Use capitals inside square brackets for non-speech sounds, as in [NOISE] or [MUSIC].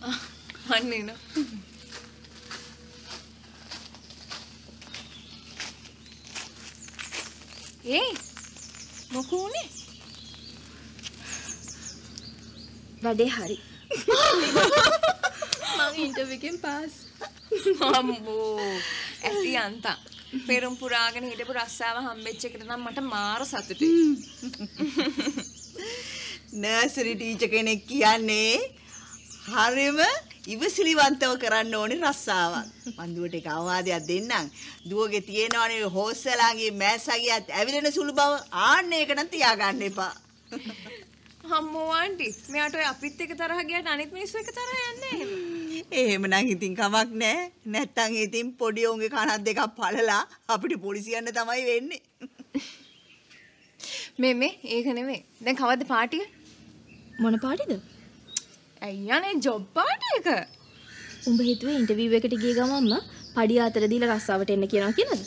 අන්න එනවා. ඒයි මොකෝ උනේ? වැඩේ හරි. මං ඉන්ටර්විව් එකෙන් පාස්. අම්බෝ ඇති අන්තා. පෙරම් පුරාගෙන හිටපු රස්සාව හම්බෙච්ච එකට නම් මට මාර සතුටුයි. [LAUGHS] නර්සරි ටීචර් කෙනෙක් කියන්නේ හරිම ඉවසිලිවන්තව කරන්න ඕනේ රස්සාවක්. මං දුවට එක අවවාදයක් දෙන්නම්. දුවගේ තියෙනවනේ හොස්සලාගේ මෑස්සගේ ඇවිලෙන සුළු බව ආන්න ඒක නම් තියාගන්න එපා. අම්මෝ ආන්ටි මෙයාට ඔය අපිත් එක තරහ ගියාට අනිත් මිනිස්සු එක තරහ යන්නේ එහෙම. එහෙමනම් ඉතින් කමක් නැහැ. නැත්තම් ඉතින් පොඩි උන්ගේ කනක් දෙකක් පළලා අපිට පොලිසියන්න තමයි වෙන්නේ. මේ මේ ඒක නෙමෙයි. දැන් කවද්ද පාටිය? මොන පාටිද? අයියානේ ජොබ් පාටි එක. උඹ හිතුවේ ඉන්ටර්විව් එකට ගිය ගමන්ම පඩිය අතර දීලා රස්සාවට එන්න කියනවා කියලාද?